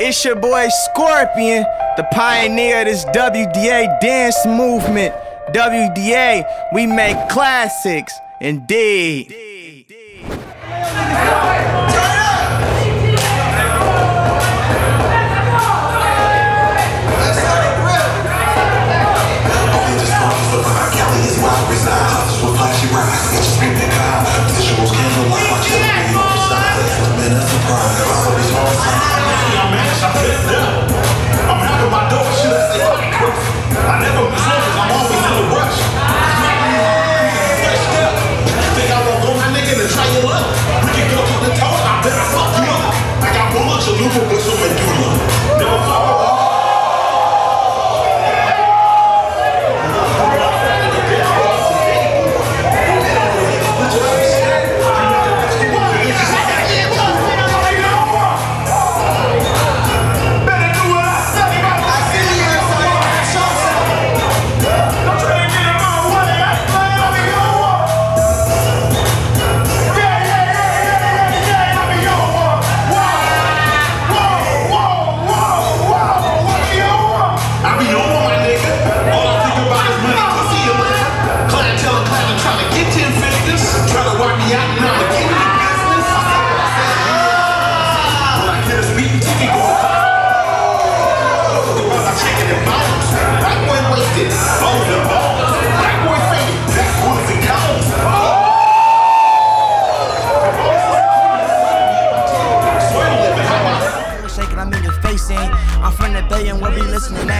It's your boy Scorpion, the pioneer of this WDA dance movement. WDA, we make classics, indeed. Listening